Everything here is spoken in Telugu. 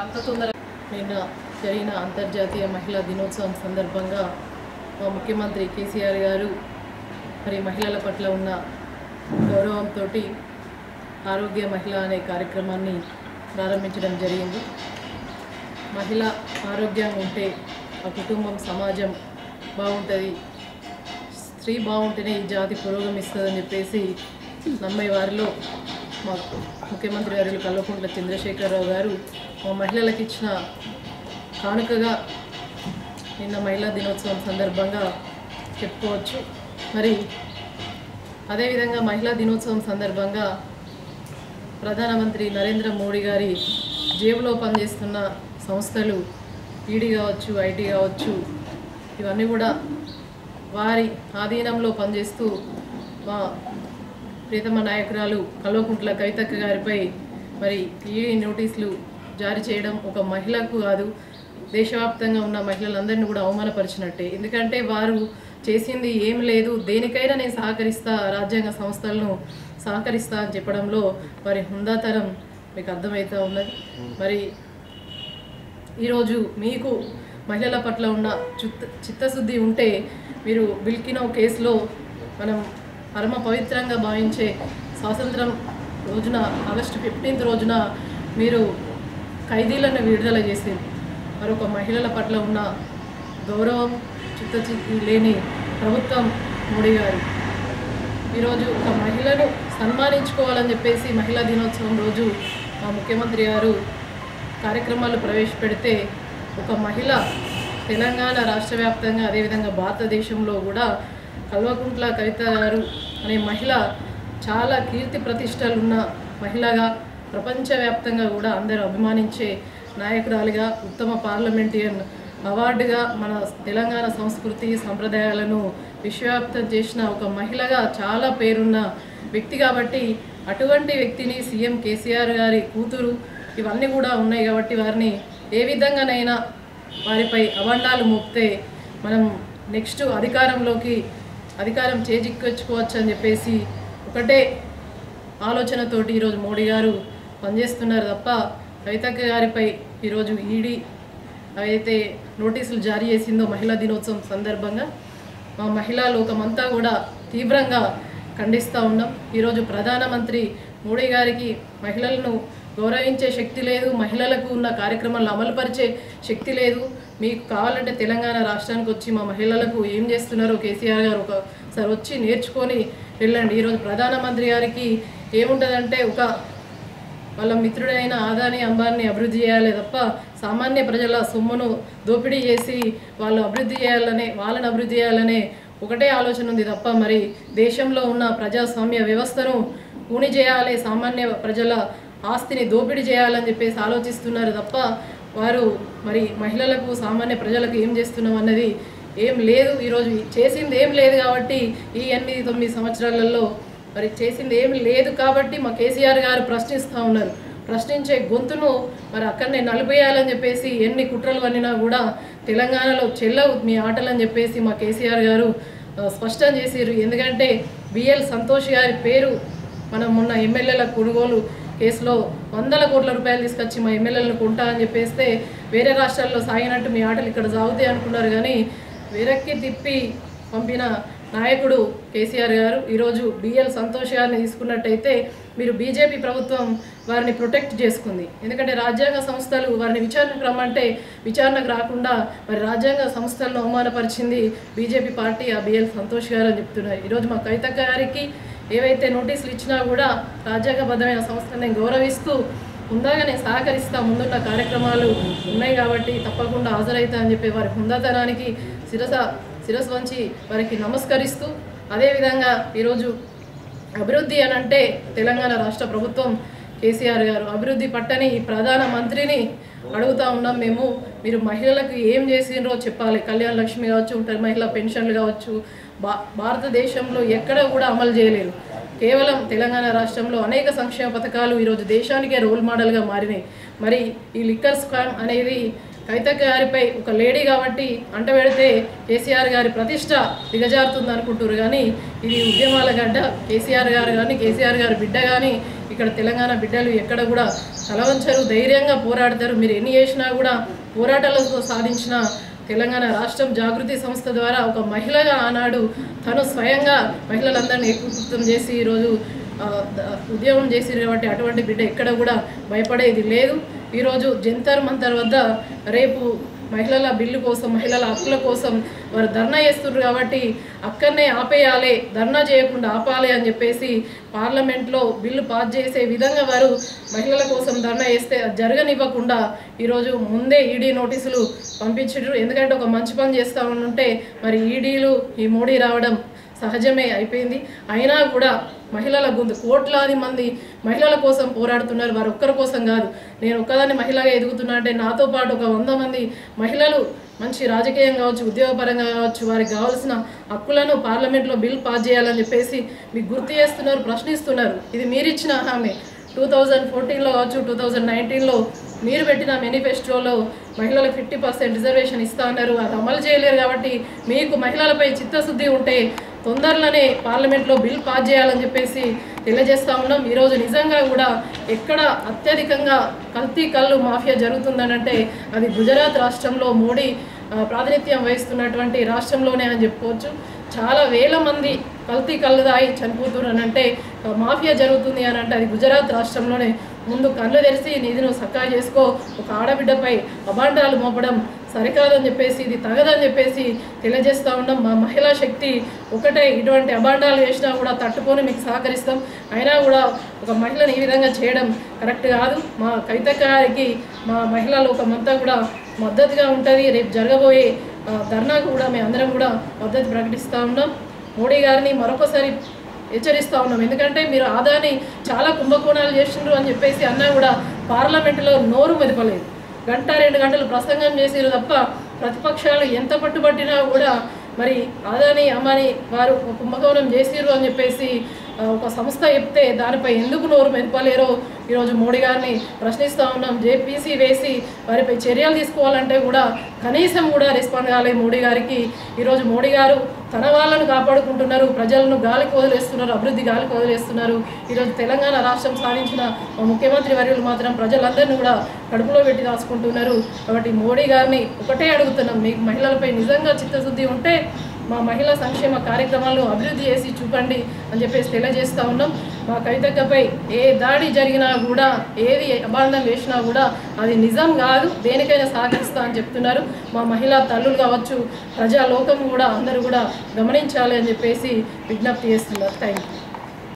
అంత తొందర నిన్న జరిగిన అంతర్జాతీయ మహిళా దినోత్సవం సందర్భంగా మా ముఖ్యమంత్రి కేసీఆర్ గారు మరి మహిళల పట్ల ఉన్న గౌరవంతో ఆరోగ్య మహిళ అనే కార్యక్రమాన్ని ప్రారంభించడం జరిగింది. మహిళ ఆరోగ్యంగా ఉంటే ఆ కుటుంబం సమాజం బాగుంటుంది. స్త్రీ బాగుంటేనే ఈ జాతి పురోగమిస్తుందని చెప్పేసి నమ్మే వారిలో మా ముఖ్యమంత్రి గారు కల్వకుంట్ల చంద్రశేఖరరావు గారు మహిళలకు ఇచ్చిన కానుకగా నిన్న మహిళా దినోత్సవం సందర్భంగా చెప్పుకోవచ్చు. మరి అదేవిధంగా మహిళా దినోత్సవం సందర్భంగా ప్రధానమంత్రి నరేంద్ర మోడీ గారి జేబులో పనిచేస్తున్న సంస్థలు ఈడీ కావచ్చు ఐటీ కావచ్చు ఇవన్నీ కూడా వారి ఆధీనంలో పనిచేస్తూ మా ప్రీతమ నాయకురాలు కల్వకుంట్ల కవితక్క గారిపై మరి ఈడీ నోటీసులు జారీ చేయడం ఒక మహిళకు కాదు దేశవ్యాప్తంగా ఉన్న మహిళలందరినీ కూడా అవమానపరిచినట్టే. ఎందుకంటే వారు చేసింది ఏం లేదు దేనికైనా నేను సహకరిస్తా రాజ్యాంగ సంస్థలను సహకరిస్తా అని చెప్పడంలో వారి హుందాతరం మీకు అర్థమవుతూ ఉన్నది. మరి ఈరోజు మీకు మహిళల పట్ల ఉన్న చిత్త చిత్తశుద్ధి ఉంటే మీరు బిల్కినో కేసులో మనం పరమ పవిత్రంగా భావించే స్వాతంత్రం రోజున ఆగస్టు ఫిఫ్టీన్త్ రోజున మీరు ఖైదీలను విడుదల చేసింది మరొక మహిళల పట్ల ఉన్న గౌరవం చిత్తచిత్తి లేని ప్రభుత్వం మోడీ గారు. ఈరోజు ఒక మహిళను సన్మానించుకోవాలని చెప్పేసి మహిళా దినోత్సవం రోజు మా ముఖ్యమంత్రి గారు కార్యక్రమాలు ప్రవేశపెడితే ఒక మహిళ తెలంగాణ రాష్ట్ర వ్యాప్తంగా అదేవిధంగా భారతదేశంలో కూడా కల్వకుంట్ల కవిత గారు అనే మహిళ చాలా కీర్తి ప్రతిష్టలు ఉన్న మహిళగా ప్రపంచవ్యాప్తంగా కూడా అందరూ అభిమానించే నాయకురాలిగా ఉత్తమ పార్లమెంటేరియన్ అవార్డుగా మన తెలంగాణ సంస్కృతి సంప్రదాయాలను విశ్వవ్యాప్తం చేసిన ఒక మహిళగా చాలా పేరున్న వ్యక్తి కాబట్టి అటువంటి వ్యక్తిని సీఎం కేసీఆర్ గారి కూతురు ఇవన్నీ కూడా ఉన్నాయి కాబట్టి వారిని ఏ విధంగానైనా వారిపై అవండాలు మోపితే మనం నెక్స్ట్ అధికారంలోకి అధికారం చేజిక్కొచ్చుకోవచ్చు అని చెప్పేసి ఒకటే ఆలోచనతోటి ఈరోజు మోడీ గారు పనిచేస్తున్నారు తప్ప సవితక్క గారిపై ఈరోజు ఈడీ అయితే నోటీసులు జారీ చేసిందో మహిళా దినోత్సవం సందర్భంగా మా మహిళా లోకమంతా కూడా తీవ్రంగా ఖండిస్తూ ఉన్నాం. ఈరోజు ప్రధానమంత్రి మోడీ గారికి మహిళలను గౌరవించే శక్తి లేదు మహిళలకు ఉన్న కార్యక్రమాలను అమలుపరిచే శక్తి లేదు. మీకు కావాలంటే తెలంగాణ రాష్ట్రానికి వచ్చి మా మహిళలకు ఏం చేస్తున్నారో కేసీఆర్ గారు ఒకసారి వచ్చి నేర్చుకొని వెళ్ళండి. ఈరోజు ప్రధానమంత్రి గారికి ఏముంటుందంటే ఒక వాళ్ళ మిత్రుడైన ఆదాని అంబాన్ని అభివృద్ధి చేయాలి తప్ప సామాన్య ప్రజల సొమ్మును దోపిడీ చేసి వాళ్ళు అభివృద్ధి చేయాలనే వాళ్ళని అభివృద్ధి చేయాలనే ఒకటే ఆలోచన ఉంది తప్ప మరి దేశంలో ఉన్న ప్రజాస్వామ్య వ్యవస్థను కూని చేయాలి సామాన్య ప్రజల ఆస్తిని దోపిడీ చేయాలని చెప్పేసి ఆలోచిస్తున్నారు తప్ప వారు మరి మహిళలకు సామాన్య ప్రజలకు ఏం చేస్తున్నాం అన్నది ఏం లేదు. ఈరోజు చేసింది ఏం లేదు కాబట్టి ఈ ఎనిమిది తొమ్మిది సంవత్సరాలలో మరి చేసింది ఏమి లేదు కాబట్టి మా కేసీఆర్ గారు ప్రశ్నిస్తూ ఉన్నారు. ప్రశ్నించే గొంతును మరి అక్కడనే నలిపేయాలని చెప్పేసి ఎన్ని కుట్రలు వన్నినా కూడా తెలంగాణలో చెల్లవు మీ ఆటలని చెప్పేసి మా కేసీఆర్ గారు స్పష్టం చేసారు ఎందుకంటే బిఎల్ సంతోష్ గారి పేరు మనం మొన్న ఎమ్మెల్యేల కొనుగోలు కేసులో వందల కోట్ల రూపాయలు తీసుకొచ్చి మా ఎమ్మెల్యేలను కొంటా అని చెప్పేస్తే వేరే రాష్ట్రాల్లో సాగినట్టు మీ ఆటలు ఇక్కడ సాగుతాయి అనుకున్నారు కానీ వెనక్కి తిప్పి పంపిన నాయకుడు కేసీఆర్ గారు ఈరోజు బిఎల్ సంతోష్ గారిని తీసుకున్నట్టయితే మీరు బీజేపీ ప్రభుత్వం వారిని ప్రొటెక్ట్ చేసుకుంది. ఎందుకంటే రాజ్యాంగ సంస్థలు వారిని విచారణకు రమ్మంటే విచారణకు రాకుండా మరి రాజ్యాంగ సంస్థలను అవమానపరిచింది బీజేపీ పార్టీ ఆ బిఎల్ సంతోష్ గారు అని చెప్తున్నారు. ఈరోజు మా కవితక్క గారికి ఏవైతే నోటీసులు ఇచ్చినా కూడా రాజ్యాంగబద్ధమైన సంస్థని గౌరవిస్తూ ముందాగా నేను సహకరిస్తా ముందున్న కార్యక్రమాలు ఉన్నాయి కాబట్టి తప్పకుండా హాజరవుతా అని చెప్పి వారి హుందాతనానికి శిరస శిరస్సు వంచి వారికి నమస్కరిస్తూ అదేవిధంగా ఈరోజు అభివృద్ధి అని అంటే తెలంగాణ రాష్ట్ర ప్రభుత్వం కేసీఆర్ గారు అభివృద్ధి పట్టని ఈ ప్రధాన మంత్రిని అడుగుతా ఉన్నాం మేము. మీరు మహిళలకు ఏం చేసిండ్రో చెప్పాలి. కళ్యాణ లక్ష్మి కావచ్చు మహిళా పెన్షన్లు కావచ్చు భా భారతదేశంలో ఎక్కడ కూడా అమలు చేయలేరు. కేవలం తెలంగాణ రాష్ట్రంలో అనేక సంక్షేమ పథకాలు ఈరోజు దేశానికే రోల్ మోడల్గా మారినాయి. మరి ఈ లిక్కర్ స్కామ్ అనేది కవితక్క గారిపై ఒక లేడీ కాబట్టి అంట పెడితే కేసీఆర్ గారి ప్రతిష్ట దిగజారుతుంది అనుకుంటారు కానీ ఇది ఉద్యమాల గడ్డ. కేసీఆర్ గారు కానీ కేసీఆర్ గారి బిడ్డ కానీ ఇక్కడ తెలంగాణ బిడ్డలు ఎక్కడ కూడా తలవంచరు ధైర్యంగా పోరాడతారు. మీరు ఎన్ని చేసినా కూడా పోరాటాలతో సాధించిన తెలంగాణ రాష్ట్రం జాగృతి సంస్థ ద్వారా ఒక మహిళగా ఆనాడు తను స్వయంగా మహిళలందరినీ ఏకీకృతం చేసి ఈరోజు ఉద్యమం చేసి కాబట్టి అటువంటి బిడ్డ ఎక్కడ కూడా భయపడేది లేదు. ఈరోజు జంతర్ మంతర్ వద్ద రేపు మహిళల బిల్లు కోసం మహిళల హక్కుల కోసం వారు ధర్నా చేస్తున్నారు కాబట్టి అక్కడనే ఆపేయాలి ధర్నా చేయకుండా ఆపాలి అని చెప్పేసి పార్లమెంట్లో బిల్లు పాస్ చేసే విధంగా వారు మహిళల కోసం ధర్నా చేస్తే అది జరగనివ్వకుండా ఈరోజు ముందే ఈడీ నోటీసులు పంపించారు ఎందుకంటే ఒక మంచి పని చేస్తా ఉంటే మరి ఈడీలు ఈ మోడీ రావడం సహజమే అయిపోయింది. అయినా కూడా మహిళల గొంతు. కోట్లాది మంది మహిళల కోసం పోరాడుతున్నారు. వారు ఒక్కరి కోసం కాదు. నేను ఒక్కదాన్ని మహిళగా ఎదుగుతున్నా అంటే నాతో పాటు ఒక వంద మంది మహిళలు మంచి రాజకీయం కావచ్చు ఉద్యోగపరంగా కావచ్చు వారికి కావాల్సిన హక్కులను పార్లమెంట్లో బిల్ పాస్ చేయాలని చెప్పేసి మీకు గుర్తు చేస్తున్నారు ప్రశ్నిస్తున్నారు. ఇది మీరిచ్చిన హామీ. టూ థౌజండ్ ఫోర్టీన్లో కావచ్చు టూ థౌజండ్ నైన్టీన్లో మీరు పెట్టిన మేనిఫెస్టోలో మహిళలకు ఫిఫ్టీ పర్సెంట్ రిజర్వేషన్ ఇస్తా అన్నారు. అది అమలు చేయలేరు కాబట్టి మీకు మహిళలపై చిత్తశుద్ధి ఉంటే తొందరలోనే పార్లమెంట్లో బిల్ పాస్ చేయాలని చెప్పేసి తెలియజేస్తా ఉన్నాం. ఈరోజు నిజంగా కూడా ఎక్కడ అత్యధికంగా కల్తీ కళ్ళు మాఫియా జరుగుతుందనంటే అది గుజరాత్ రాష్ట్రంలో మోడీ ప్రాతినిధ్యం వహిస్తున్నటువంటి రాష్ట్రంలోనే అని చెప్పుకోవచ్చు. చాలా వేల మంది కల్తీ కళ్ళు దాయి చనిపోతున్నారు అని అంటే మాఫియా జరుగుతుంది అని అంటే అది గుజరాత్ రాష్ట్రంలోనే ముందు కళ్ళు తెరిచి నిధిను సక్కా చేసుకో ఒక ఆడబిడ్డపై అభాండాలు మోపడం సరికాదని చెప్పేసి ఇది తగదని చెప్పేసి తెలియజేస్తూ ఉన్నాం మా మహిళా శక్తి ఒకటే ఇటువంటి అభాండాలు వేసినా కూడా తట్టుకొని మీకు సహకరిస్తాం. అయినా కూడా ఒక మహిళను ఈ విధంగా చేయడం కరెక్ట్ కాదు. మా కవిత గారికి మా మహిళా లోకమంతా కూడా మద్దతుగా ఉంటుంది. రేపు జరగబోయే ధర్నాకు కూడా మేము అందరం కూడా మద్దతు ప్రకటిస్తూ ఉన్నాం. మోడీ గారిని మరొకసారి హెచ్చరిస్తూ ఉన్నాం. ఎందుకంటే మీరు ఆదాని చాలా కుంభకోణాలు చేస్తున్నారు అని చెప్పేసి అన్నా కూడా పార్లమెంటులో నోరు మెదపలేదు. గంట రెండు గంటలు ప్రసంగం చేసారు తప్ప ప్రతిపక్షాలు ఎంత పట్టుబట్టినా కూడా మరి ఆదాని అమ్మాని వారు కుంభకోణం చేసిరు అని చెప్పేసి ఒక సంస్థ చెప్తే దానిపై ఎందుకు నోరు మెదపలేరో ఈరోజు మోడీ గారిని ప్రశ్నిస్తూ ఉన్నాం. జేపీసీ వేసి వారిపై చర్యలు తీసుకోవాలంటే కూడా కనీసం కూడా రెస్పాండ్ కాలే మోడీ గారికి. ఈరోజు మోడీ గారు తన వాళ్ళను కాపాడుకుంటున్నారు. ప్రజలను గాలికి వదిలేస్తున్నారు. అభివృద్ధి గాలికి వదిలేస్తున్నారు. ఈరోజు తెలంగాణ రాష్ట్రం సాధించిన ముఖ్యమంత్రి వర్యులు మాత్రం ప్రజలందరినీ కూడా కడుపులో పెట్టి దాచుకుంటున్నారు. కాబట్టి మోడీ గారిని ఒకటే అడుగుతున్నాం. మీకు మహిళలపై నిజంగా చిత్తశుద్ధి ఉంటే మా మహిళా సంక్షేమ కార్యక్రమాలు అభివృద్ధి చేసి చూపండి అని చెప్పేసి తెలియజేస్తూ ఉన్నాం. మా కవితక్కపై ఏ దాడి జరిగినా కూడా ఏది అబాండం వేసినా కూడా అది నిజం కాదు దేనికైనా సహకరిస్తా అని చెప్తున్నారు. మా మహిళా తల్లులు కావచ్చు ప్రజాలోకం కూడా అందరూ కూడా గమనించాలి అని చెప్పేసి విజ్ఞప్తి చేస్తున్నారు. Thank you